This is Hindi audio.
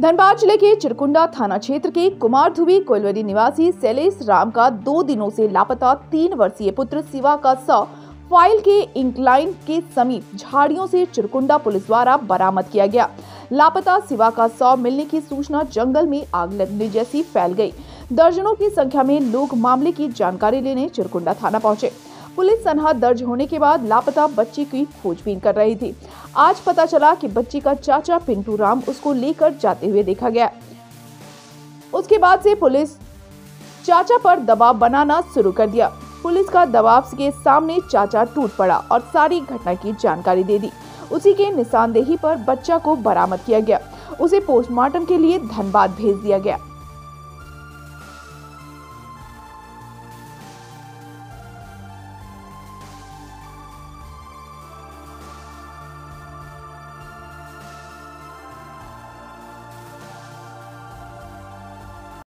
धनबाद ज़िले के चिरकुंडा थाना क्षेत्र के कुमारधुवी कोलवरी निवासी शैलेश राम का दो दिनों से लापता तीन वर्षीय पुत्र शिवा का शव फ़ाइल के इंक्लाइन के समीप झाड़ियों से चिरकुंडा पुलिस द्वारा बरामद किया गया। लापता शिवा का शव मिलने की सूचना जंगल में आग लगने जैसी फैल गई। दर्जनों की संख्या में लोग मामले की जानकारी लेने चिरकुंडा थाना पहुँचे। पुलिस सनहा दर्ज होने के बाद लापता बच्ची की खोजबीन कर रही थी। आज पता चला कि बच्ची का चाचा पिंटू राम उसको लेकर जाते हुए देखा गया। उसके बाद से पुलिस चाचा पर दबाव बनाना शुरू कर दिया। पुलिस का दबाव के सामने चाचा टूट पड़ा और सारी घटना की जानकारी दे दी। उसी के निशानदेही पर बच्चा को बरामद किया गया। उसे पोस्टमार्टम के लिए धनबाद भेज दिया गया।